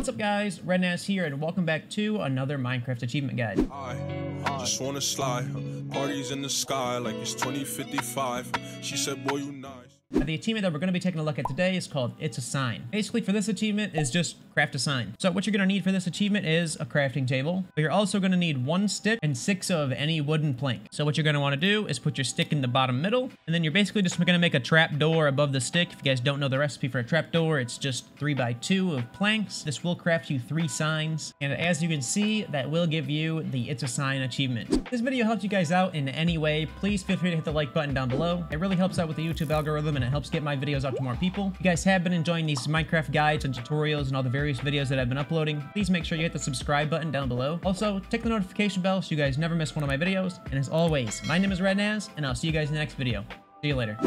What's up guys, Rednaz here and welcome back to another Minecraft achievement guide. I just wanna slide. Parties in the sky like it's 2055. She said, boy, you nice. The achievement that we're going to be taking a look at today is called It's a Sign. Basically, for this achievement is just craft a sign. So what you're going to need for this achievement is a crafting table, but you're also going to need one stick and six of any wooden plank. So what you're going to want to do is put your stick in the bottom middle, and then you're basically just going to make a trap door above the stick. If you guys don't know the recipe for a trap door, it's just three by two of planks. This will craft you three signs, and as you can see, that will give you the It's a Sign achievement. If this video helped you guys out in any way, please feel free to hit the like button down below. It really helps out with the YouTube algorithm and it helps get my videos out to more people. If you guys have been enjoying these Minecraft guides and tutorials and all the various videos that I've been uploading, please make sure you hit the subscribe button down below. Also, tick the notification bell so you guys never miss one of my videos. And as always, my name is Rednaz, and I'll see you guys in the next video. See you later.